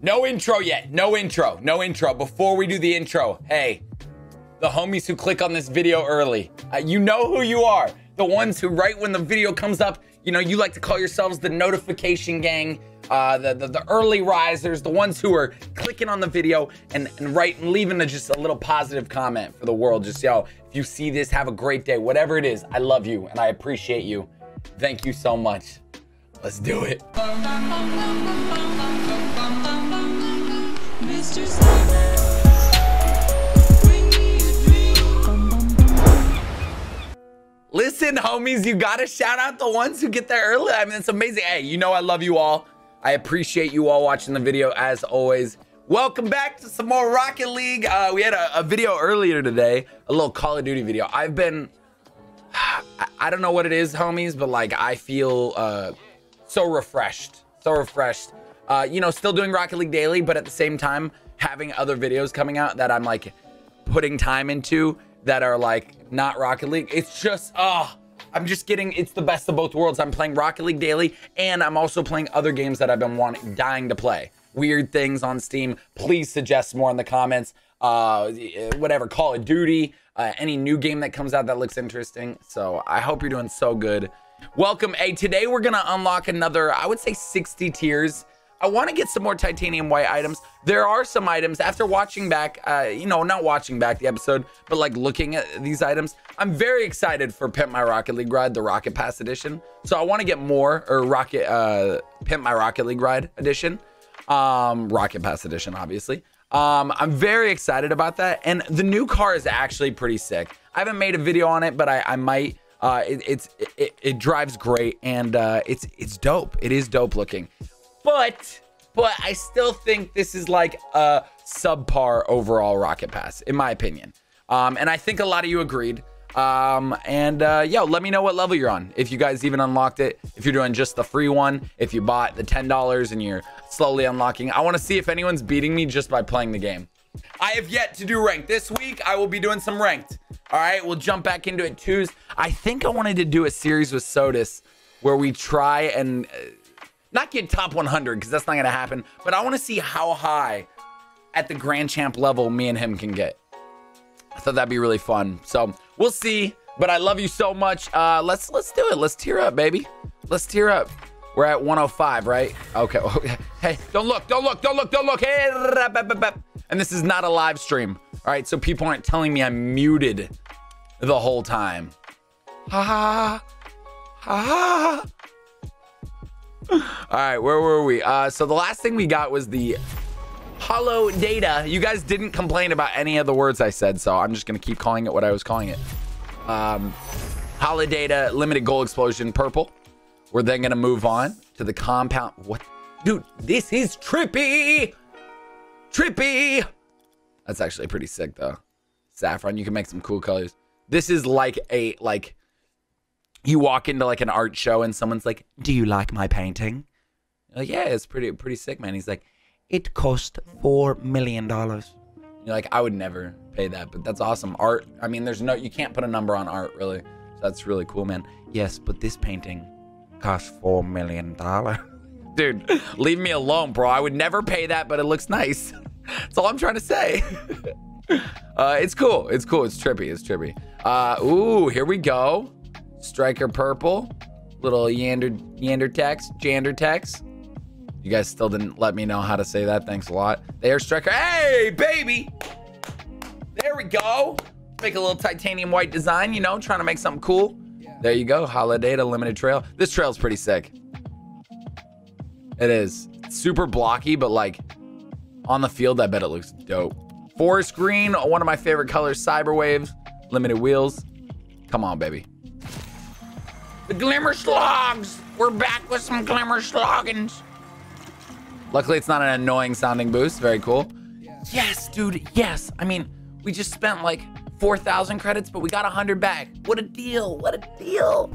No intro yet. No intro. No intro. Before we do the intro, hey, the homies who click on this video early, uh, you know who you are. The ones who, right when the video comes up, you know, you like to call yourselves the notification gang, uh, the, the, the early risers, the ones who are clicking on the video and, and right and leaving a, just a little positive comment for the world. Just, yo, if you see this, have a great day. Whatever it is, I love you and I appreciate you. Thank you so much. Let's do it. Listen, homies, you gotta shout out the ones who get there early. I mean, it's amazing. Hey, you know I love you all. I appreciate you all watching the video as always. Welcome back to some more Rocket League. Uh, we had a, a video earlier today, a little Call of Duty video. I've been, I, don't know what it is, homies, but like I feel uh, so refreshed, so refreshed. Uh, you know, still doing Rocket League daily, but at the same time having other videos coming out that I'm like putting time into that are like not Rocket League. It's just oh, I'm just getting it's the best of both worlds. I'm playing Rocket League daily and I'm also playing other games that I've been wanting dying to play. Weird things on Steam. Please suggest more in the comments. Uh whatever, Call of Duty, uh, any new game that comes out that looks interesting. So I hope you're doing so good. Welcome. Hey, today we're gonna unlock another, I would say 60 tiers. I want to get some more titanium white items. There are some items after watching back, uh, you know, not watching back the episode, but like looking at these items. I'm very excited for Pimp My Rocket League Ride, the Rocket Pass edition. So I want to get more or Rocket, uh, Pimp My Rocket League Ride edition, um, Rocket Pass edition, obviously. Um, I'm very excited about that. And the new car is actually pretty sick. I haven't made a video on it, but I, I might. Uh, it, it's it, it drives great and uh, it's it's dope. It is dope looking but but I still think this is like a subpar overall Rocket Pass, in my opinion. Um, and I think a lot of you agreed. Um, and uh, yo, let me know what level you're on. If you guys even unlocked it, if you're doing just the free one, if you bought the $10 and you're slowly unlocking. I want to see if anyone's beating me just by playing the game. I have yet to do ranked. This week, I will be doing some ranked. All right, we'll jump back into it Tuesday. I think I wanted to do a series with Sodus where we try and uh, not get top 100 because that's not going to happen, but I want to see how high at the Grand Champ level me and him can get. I thought that'd be really fun. So we'll see. But I love you so much. Uh, let's let's do it. Let's tear up, baby. Let's tear up. We're at 105, right? Okay. Hey, don't look, don't look, don't look, don't look. Hey, and this is not a live stream. All right, so people aren't telling me I'm muted the whole time. Ha ha ha. All right, where were we? Uh, so the last thing we got was the hollow data. You guys didn't complain about any of the words I said, so I'm just gonna keep calling it what I was calling it. Um, hollow data, limited goal explosion, purple. We're then gonna move on to the compound. What, dude? This is trippy, trippy. That's actually pretty sick though. Saffron, you can make some cool colors. This is like a like you walk into like an art show and someone's like, "Do you like my painting?" Like, yeah, it's pretty pretty sick, man. He's like, "It cost four million dollars." You're like, I would never pay that, but that's awesome. Art. I mean, there's no you can't put a number on art really. So that's really cool, man. Yes, but this painting cost four million dollars. Dude, leave me alone, bro. I would never pay that, but it looks nice. That's all I'm trying to say. uh, it's cool. It's cool. It's trippy. It's trippy. Uh, ooh, here we go. Striker purple, little Yander Yandertex, Jandertex. You guys still didn't let me know how to say that. Thanks a lot. There, Striker. Hey, baby. There we go. Make a little titanium white design, you know, trying to make something cool. There you go. Holiday to limited trail. This trail's pretty sick. It is. Super blocky, but like on the field, I bet it looks dope. Forest green, one of my favorite colors, cyber waves, limited wheels. Come on, baby. The Glimmer Slogs! We're back with some Glimmer Sloggins. Luckily, it's not an annoying sounding boost. Very cool. Yes, dude. Yes. I mean, we just spent like 4,000 credits, but we got 100 back. What a deal. What a deal.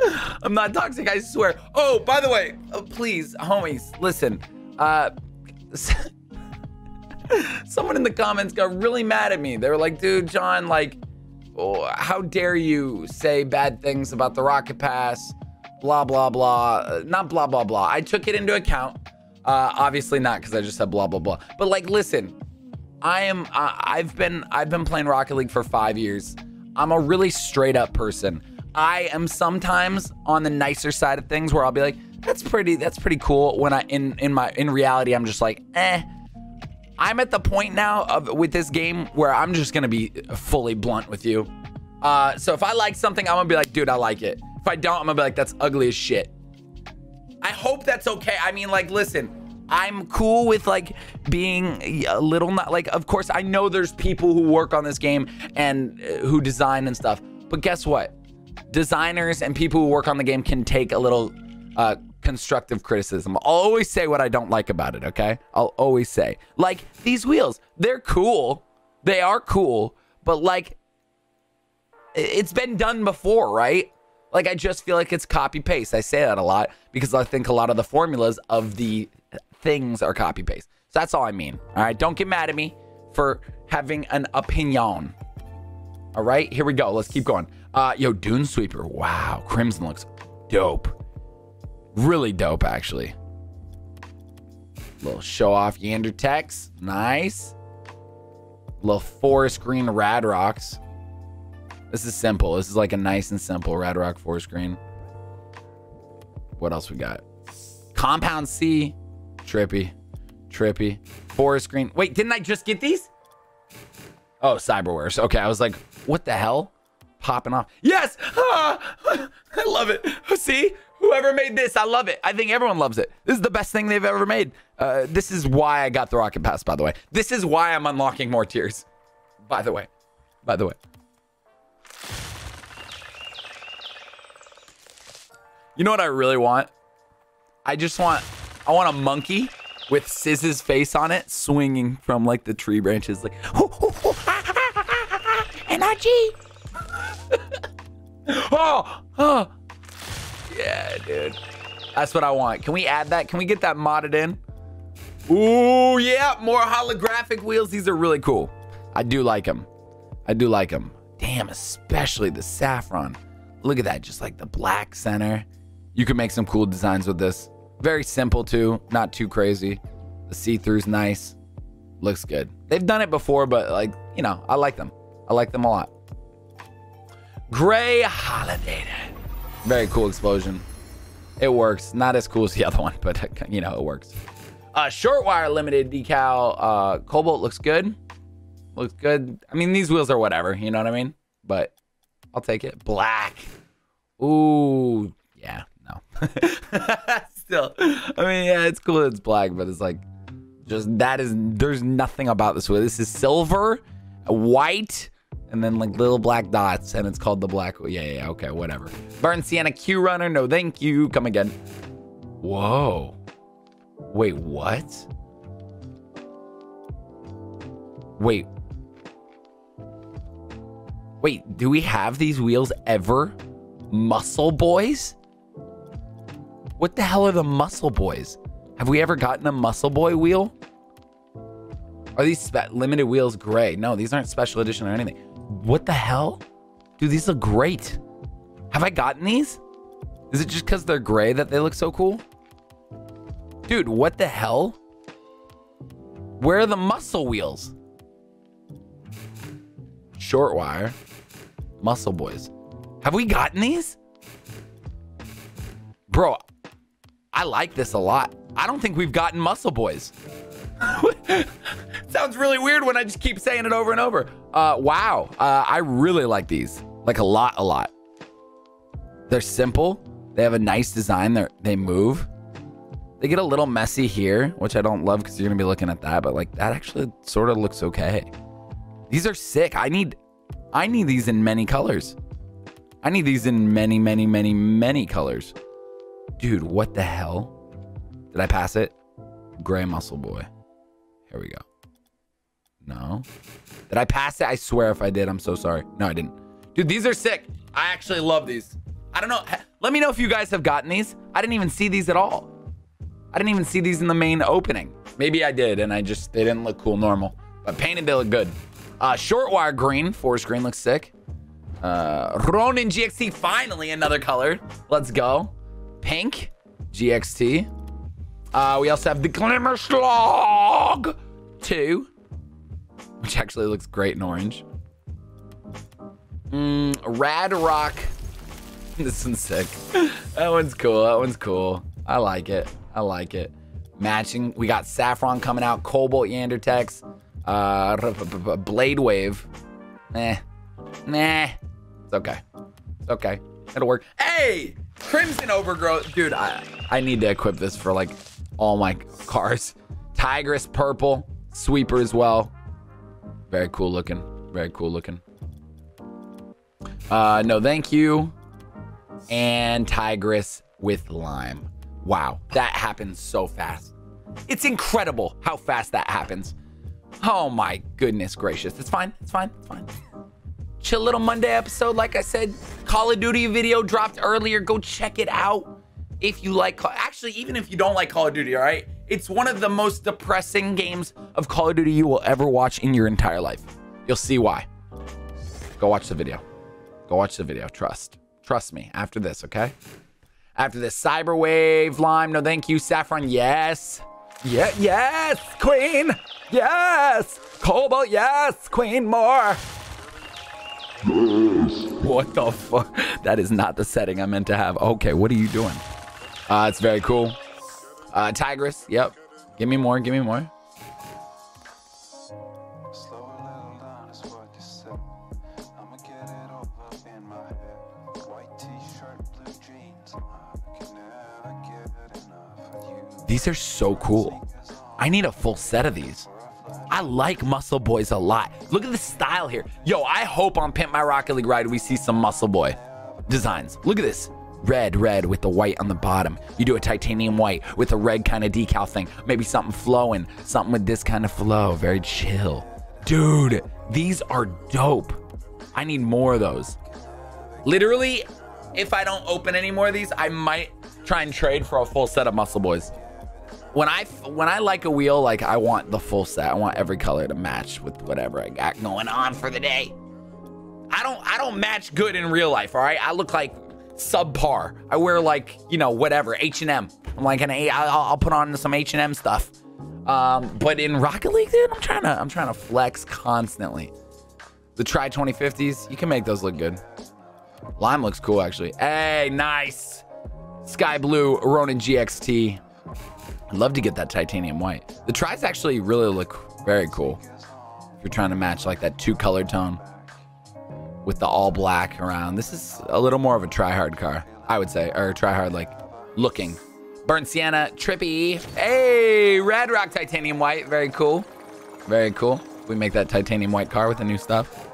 I'm not toxic, I swear. Oh, by the way, oh, please, homies, listen. Uh, someone in the comments got really mad at me. They were like, dude, John, like, how dare you say bad things about the Rocket Pass? Blah, blah, blah. Uh, not blah, blah, blah. I took it into account. Uh, obviously not because I just said blah blah blah. But like, listen, I am. Uh, I've been. I've been playing Rocket League for five years. I'm a really straight up person. I am sometimes on the nicer side of things where I'll be like, "That's pretty. That's pretty cool." When I in in my in reality, I'm just like, "Eh." I'm at the point now of with this game where I'm just gonna be fully blunt with you. Uh, so if I like something, I'm gonna be like, dude, I like it. If I don't, I'm gonna be like, that's ugly as shit. I hope that's okay. I mean, like, listen, I'm cool with like being a little not like. Of course, I know there's people who work on this game and uh, who design and stuff. But guess what? Designers and people who work on the game can take a little uh, constructive criticism. I'll always say what I don't like about it. Okay, I'll always say like these wheels. They're cool. They are cool. But like, it's been done before, right? Like I just feel like it's copy paste. I say that a lot because I think a lot of the formulas of the things are copy paste. So that's all I mean. All right, don't get mad at me for having an opinion. All right, here we go. Let's keep going. Uh, yo, Dune Sweeper. Wow, Crimson looks dope. Really dope, actually. Little show off Yander Tex. Nice. Little forest green Rad Rocks. This is simple. This is like a nice and simple Rad Rock forest green. What else we got? Compound C. Trippy. Trippy. Forest green. Wait, didn't I just get these? Oh, Cyberwares. Okay, I was like, what the hell? Popping off. Yes! Ah! I love it. See? Whoever made this, I love it. I think everyone loves it. This is the best thing they've ever made. Uh, this is why I got the Rocket Pass, by the way. This is why I'm unlocking more tiers. By the way. By the way. You know what I really want? I just want, I want a monkey with Siz's face on it, swinging from like the tree branches, like energy. oh, oh, yeah, dude. That's what I want. Can we add that? Can we get that modded in? Ooh, yeah, more holographic wheels. These are really cool. I do like them. I do like them. Damn, especially the saffron. Look at that, just like the black center. You can make some cool designs with this. Very simple too, not too crazy. The see-through's nice. Looks good. They've done it before, but like, you know, I like them. I like them a lot. Gray Holiday. Very cool explosion. It works. Not as cool as the other one, but you know, it works. Uh, short wire limited decal. Uh, Cobalt looks good. Looks good. I mean, these wheels are whatever. You know what I mean? But I'll take it. Black. Ooh, yeah, no. Still, I mean, yeah, it's cool. It's black, but it's like just that is. There's nothing about this wheel. This is silver, white, and then like little black dots, and it's called the black. Yeah, yeah, okay, whatever. Burnt Sienna Q Runner. No, thank you. Come again. Whoa. Wait, what? Wait. Wait, do we have these wheels ever? Muscle Boys? What the hell are the Muscle Boys? Have we ever gotten a Muscle Boy wheel? Are these limited wheels gray? No, these aren't special edition or anything. What the hell? Dude, these look great. Have I gotten these? Is it just because they're gray that they look so cool? Dude, what the hell? Where are the muscle wheels? Short wire. Muscle boys. Have we gotten these? Bro, I like this a lot. I don't think we've gotten muscle boys. Sounds really weird when I just keep saying it over and over. Uh, wow. Uh, I really like these. Like a lot, a lot. They're simple. They have a nice design. They they move. They get a little messy here, which I don't love because you're gonna be looking at that. But like that actually sort of looks okay. These are sick. I need, I need these in many colors. I need these in many, many, many, many colors. Dude, what the hell? Did I pass it? Gray muscle boy. Here we go. No. Did I pass it? I swear if I did, I'm so sorry. No, I didn't. Dude, these are sick. I actually love these. I don't know. Let me know if you guys have gotten these. I didn't even see these at all. I didn't even see these in the main opening. Maybe I did, and I just, they didn't look cool normal. But painted, they look good. Uh, short wire green. Forest green looks sick. Uh, Ronin GXT, finally another color. Let's go. Pink GXT. Uh, we also have the Glimmer Slog 2, which actually looks great in orange. Mm, Rad Rock. This one's sick. That one's cool. That one's cool. I like it. I like it. Matching. We got Saffron coming out. Cobalt Yandertex. Uh, Blade Wave. Eh. Nah. It's okay. It's okay. It'll work. Hey! Crimson Overgrowth. Dude, I, I need to equip this for like all my cars. Tigress Purple. Sweeper as well. Very cool looking. Very cool looking. Uh, no, thank you. And Tigress with lime. Wow, that happens so fast. It's incredible how fast that happens. Oh my goodness gracious. It's fine. It's fine. It's fine. Chill little Monday episode. Like I said, Call of Duty video dropped earlier. Go check it out. If you like, Call- actually, even if you don't like Call of Duty, all right? It's one of the most depressing games of Call of Duty you will ever watch in your entire life. You'll see why. Go watch the video. Go watch the video. Trust. Trust me after this, okay? After this, Cyberwave, Lime, no thank you. Saffron, yes. Yeah, yes, Queen. Yes. Cobalt, yes. Queen, more. What the fuck? That is not the setting I meant to have. Okay, what are you doing? Uh, it's very cool. Uh, Tigress, yep. Give me more, give me more. These are so cool. I need a full set of these. I like Muscle Boys a lot. Look at the style here. Yo, I hope on Pimp My Rocket League ride we see some Muscle Boy designs. Look at this. Red, red with the white on the bottom. You do a titanium white with a red kind of decal thing. Maybe something flowing, something with this kind of flow. Very chill. Dude, these are dope. I need more of those. Literally, if I don't open any more of these, I might try and trade for a full set of Muscle Boys when I when I like a wheel, like I want the full set. I want every color to match with whatever I got going on for the day. I don't I don't match good in real life. All right, I look like subpar. I wear like you know whatever H&M. I'm like an A. I'll, I'll put on some H and M stuff. Um, but in Rocket League, dude, I'm trying to I'm trying to flex constantly. The Tri 2050s, you can make those look good. Lime looks cool actually. Hey, nice. Sky blue Ronin GXT. I'd love to get that titanium white. The tries actually really look very cool. If you're trying to match like that two color tone with the all black around. This is a little more of a try hard car, I would say, or try hard like looking. Burnt Sienna, Trippy. Hey, Red Rock titanium white. Very cool. Very cool. We make that titanium white car with the new stuff.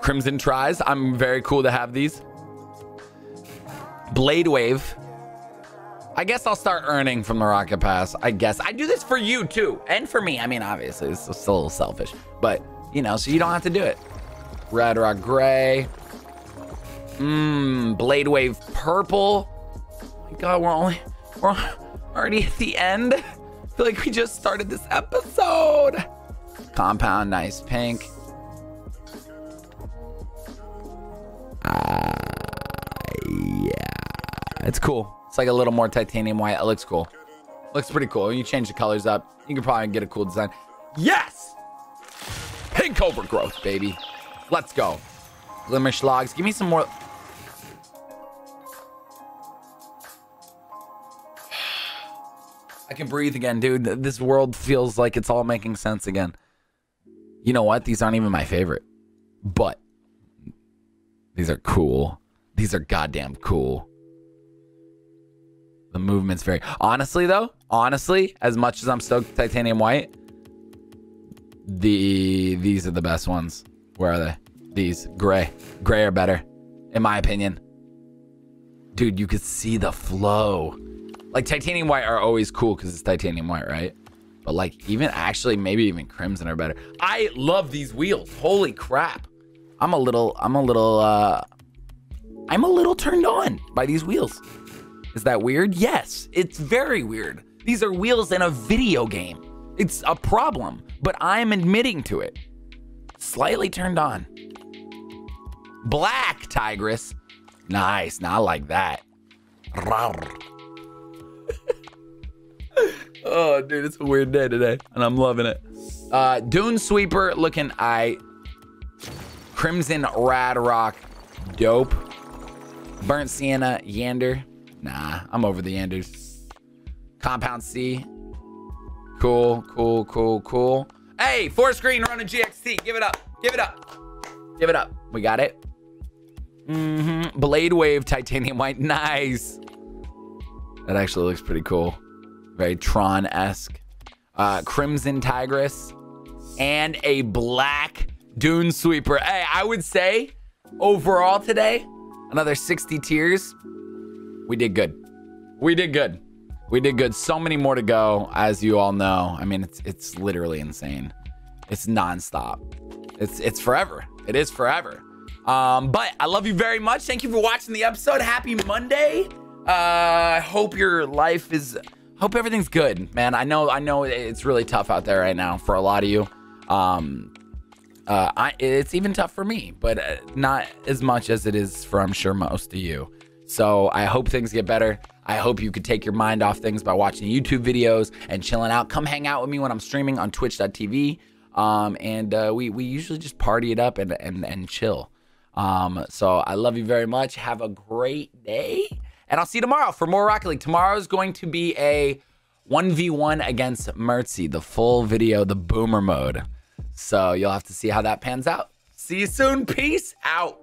Crimson tries. I'm very cool to have these. Blade Wave. I guess I'll start earning from the Rocket Pass. I guess I do this for you too, and for me. I mean, obviously, it's still a little selfish, but you know, so you don't have to do it. Red Rock Gray. Mmm, Blade Wave Purple. Oh my God, we're only we're already at the end. I feel like we just started this episode. Compound, nice pink. Ah, yeah, it's cool. It's like a little more titanium white. It looks cool. Looks pretty cool. You change the colors up, you can probably get a cool design. Yes! Pink overgrowth, baby. Let's go. Glimmer schlogs. Give me some more. I can breathe again, dude. This world feels like it's all making sense again. You know what? These aren't even my favorite. But these are cool. These are goddamn cool. The movement's very honestly though, honestly, as much as I'm stoked titanium white, the these are the best ones. Where are they? These gray. Gray are better, in my opinion. Dude, you could see the flow. Like titanium white are always cool because it's titanium white, right? But like even actually maybe even crimson are better. I love these wheels. Holy crap. I'm a little I'm a little uh I'm a little turned on by these wheels. Is that weird? Yes, it's very weird. These are wheels in a video game. It's a problem, but I'm admitting to it. Slightly turned on. Black Tigress. Nice, not like that. Oh, dude, it's a weird day today, and I'm loving it. Uh, Dune Sweeper looking I. Crimson Rad Rock, dope. Burnt Sienna, Yander. Nah, I'm over the Yanders. Compound C. Cool, cool, cool, cool. Hey, four screen running a Give it up. Give it up. Give it up. We got it. Mm-hmm. Blade Wave Titanium White. Nice. That actually looks pretty cool. Very Tron-esque. Uh, Crimson Tigress. And a black Dune Sweeper. Hey, I would say overall today, another 60 tiers. We did good. We did good. We did good. So many more to go, as you all know. I mean, it's it's literally insane. It's nonstop. It's it's forever. It is forever. Um, but I love you very much. Thank you for watching the episode. Happy Monday. Uh, I hope your life is. Hope everything's good, man. I know I know it's really tough out there right now for a lot of you. Um, uh, I, it's even tough for me, but uh, not as much as it is for I'm sure most of you. So I hope things get better. I hope you could take your mind off things by watching YouTube videos and chilling out. Come hang out with me when I'm streaming on Twitch.tv. Um, and uh, we we usually just party it up and and and chill. Um, so I love you very much. Have a great day, and I'll see you tomorrow for more Rocket League. Tomorrow is going to be a 1v1 against Mertzy, the full video, the boomer mode. So you'll have to see how that pans out. See you soon. Peace out.